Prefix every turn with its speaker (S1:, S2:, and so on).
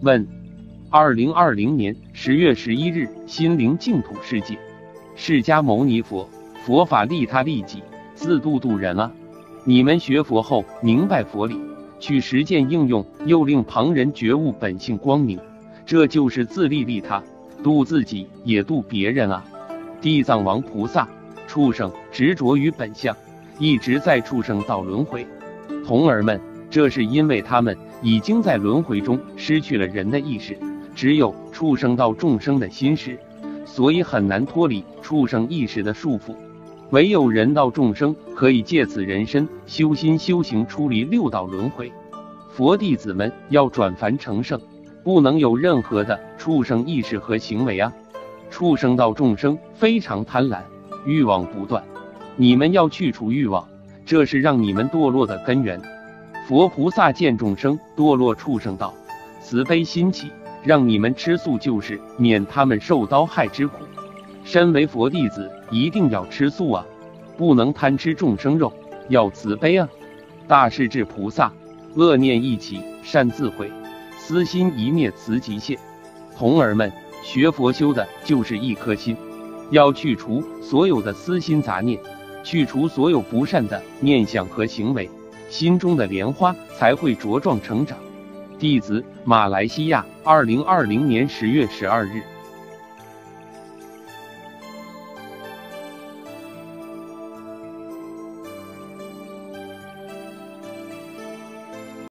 S1: 问：二零二零年十月十一日，心灵净土世界，释迦牟尼佛，佛法利他利己，自度度人啊！你们学佛后明白佛理，去实践应用，又令旁人觉悟本性光明，这就是自利利他，度自己也度别人啊！地藏王菩萨，畜生执着于本相，一直在畜生道轮回。童儿们，这是因为他们已经在轮回中失去了人的意识，只有畜生道众生的心识，所以很难脱离畜生意识的束缚。唯有人道众生可以借此人身修心修行，出离六道轮回。佛弟子们要转凡成圣，不能有任何的畜生意识和行为啊！畜生道众生非常贪婪，欲望不断。你们要去除欲望，这是让你们堕落的根源。佛菩萨见众生堕落畜生道，慈悲心起，让你们吃素，就是免他们受刀害之苦。身为佛弟子，一定要吃素啊，不能贪吃众生肉，要慈悲啊。大势至菩萨，恶念一起善自毁，私心一灭慈即现。童儿们。学佛修的就是一颗心，要去除所有的私心杂念，去除所有不善的念想和行为，心中的莲花才会茁壮成长。弟子，马来西亚，二零二零年十月十二日。